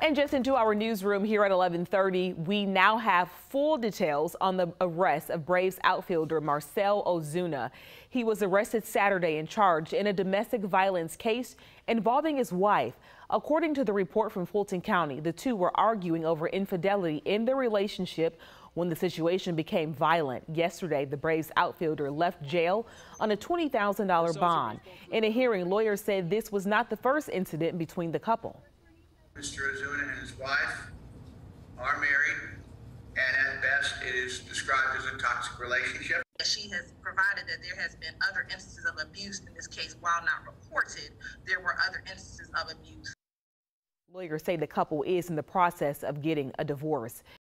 And just into our newsroom here at 1130, we now have full details on the arrest of Braves outfielder Marcell Ozuna. He was arrested Saturday and charged in a domestic violence case involving his wife. According to the report from Fulton County, the two were arguing over infidelity in their relationship when the situation became violent. Yesterday, the Braves outfielder left jail on a $20,000 bond. In a hearing, lawyers said this was not the first incident between the couple. Mr. Ozuna and his wife are married, and at best, it is described as a toxic relationship. She has provided that there has been other instances of abuse in this case. While not reported, there were other instances of abuse. Lawyers say the couple is in the process of getting a divorce.